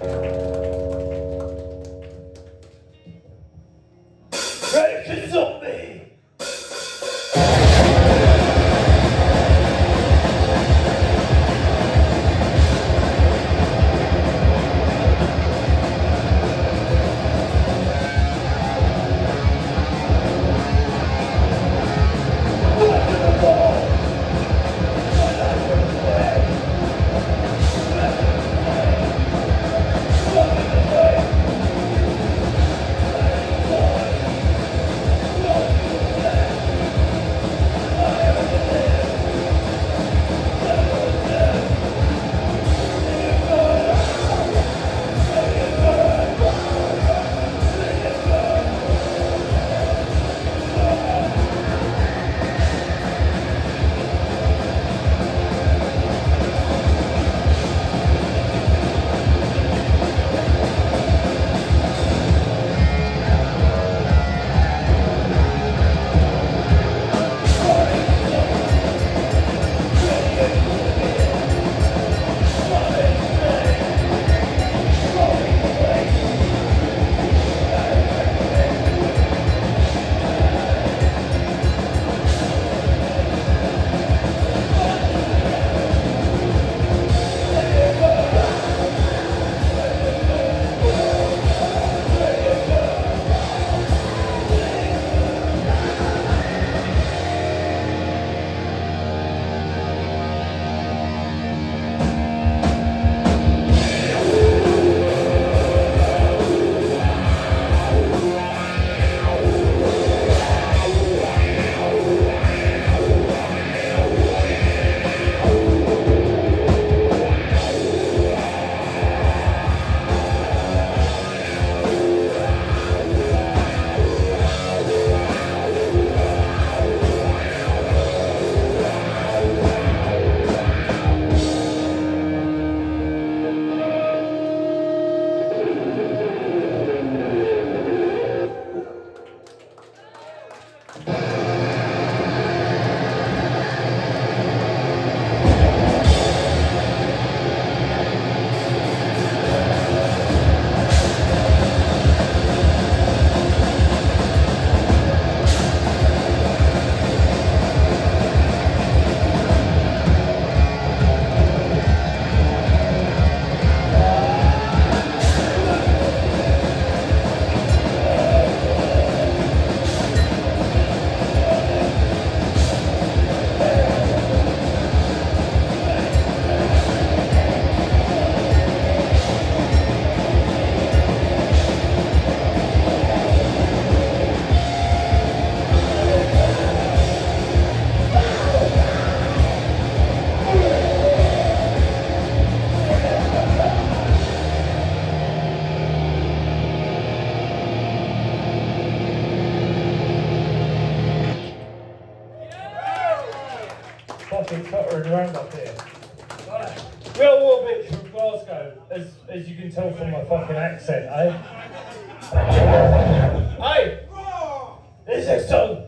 Música around up here. Real Warbitch from Glasgow, as, as you can tell from my fucking accent, eh? Hey! This next song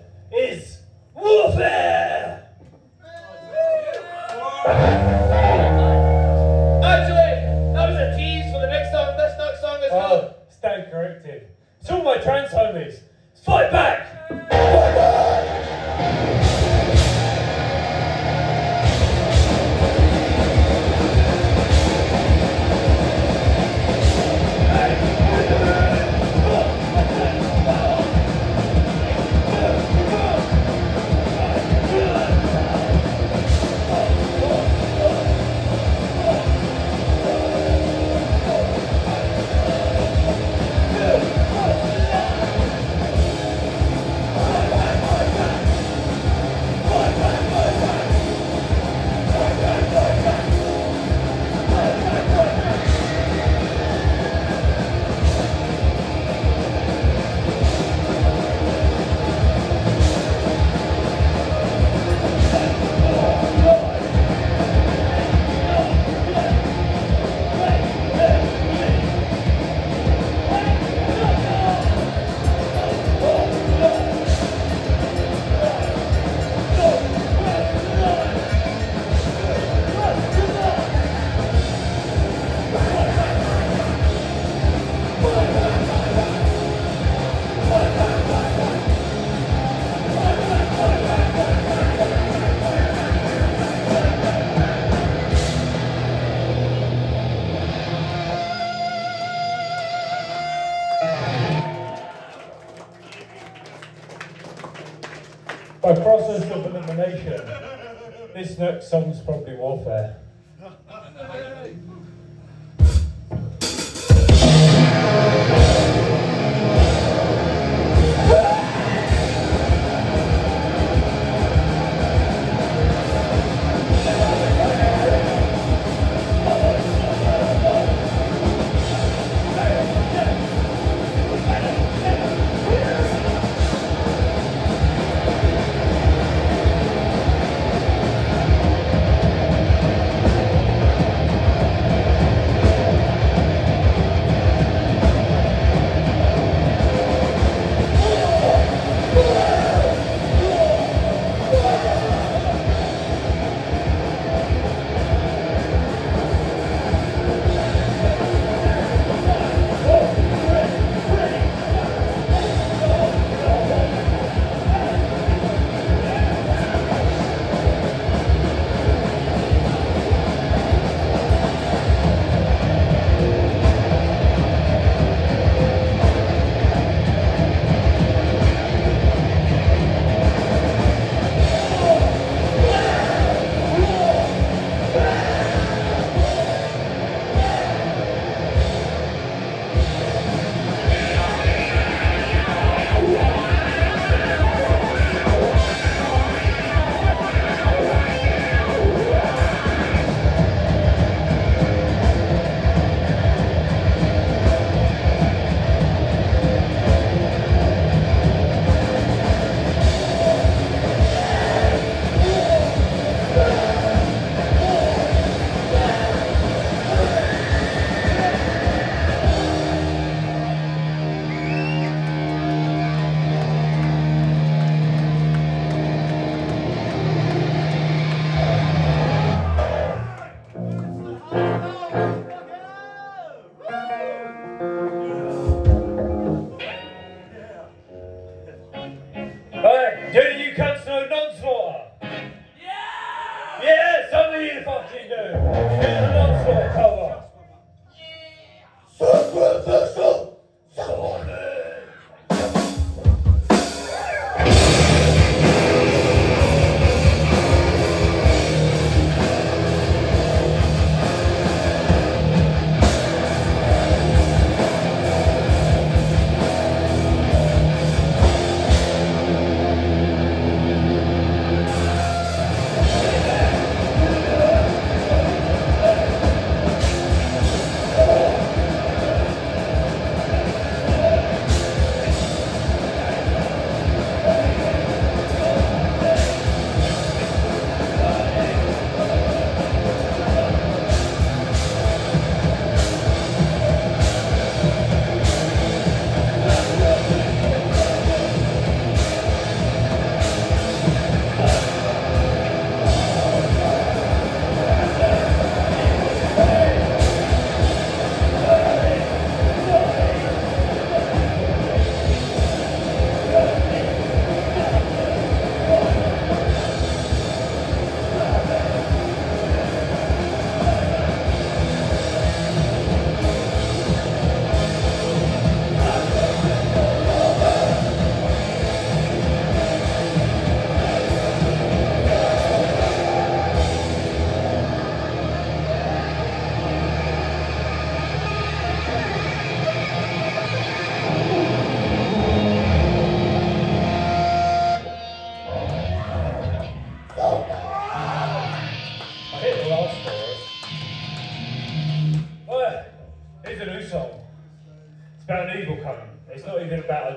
this next song's probably Warfare.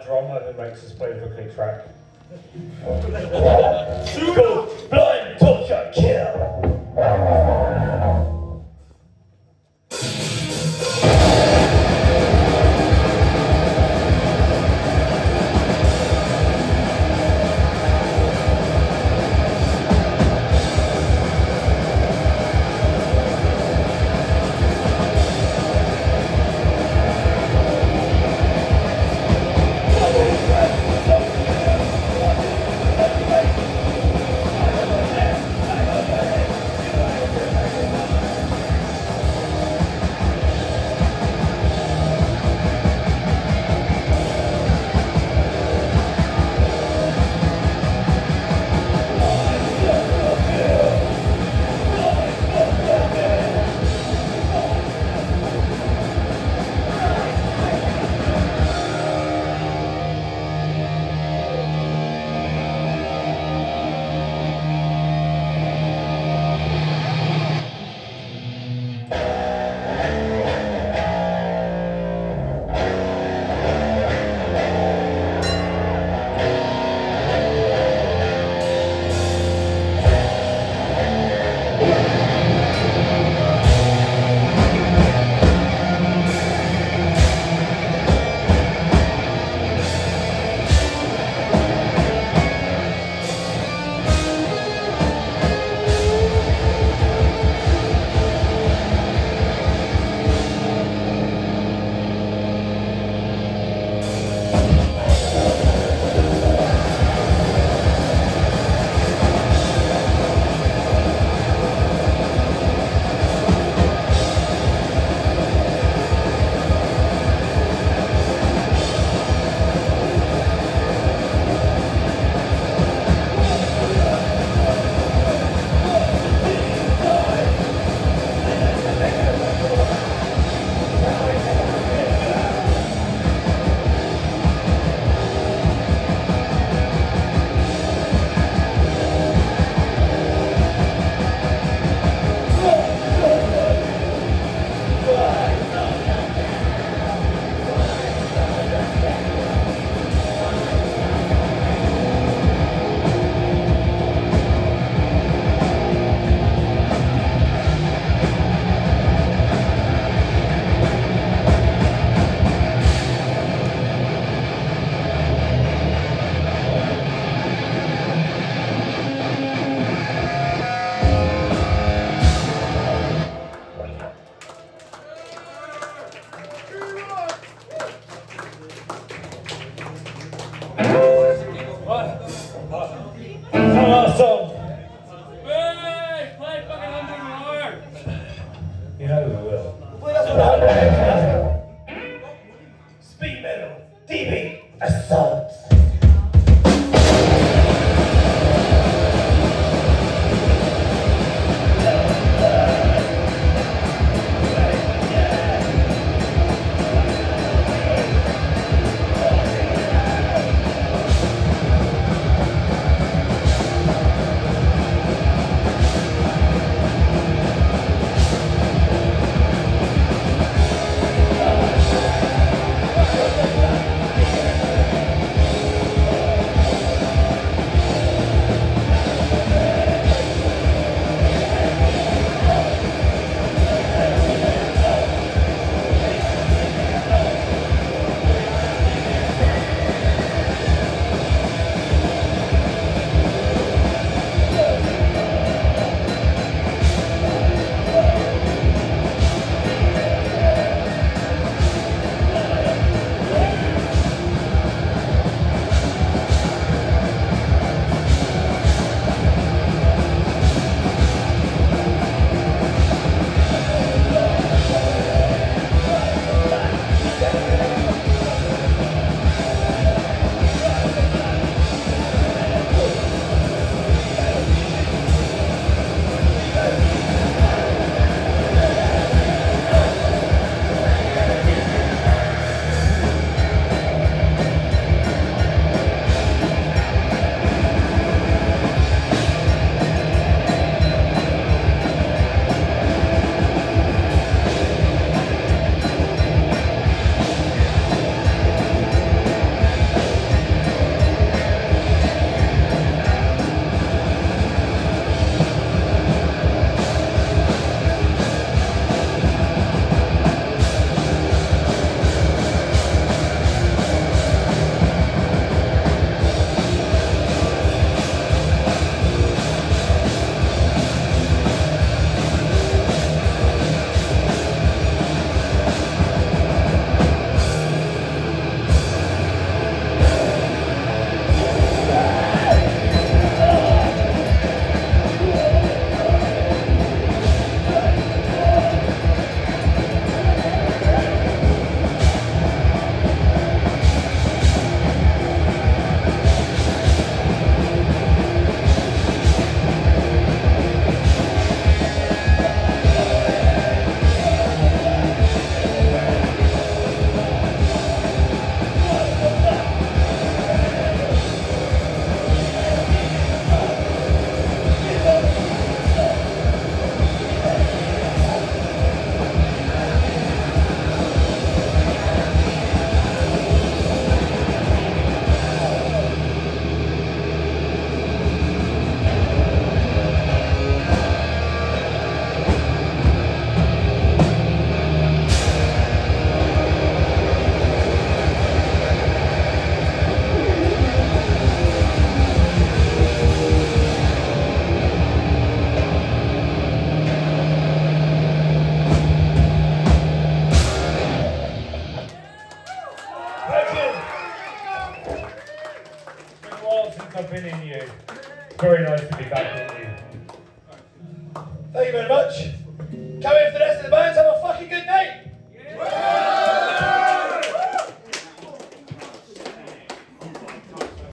Drummer who makes us play the click track. So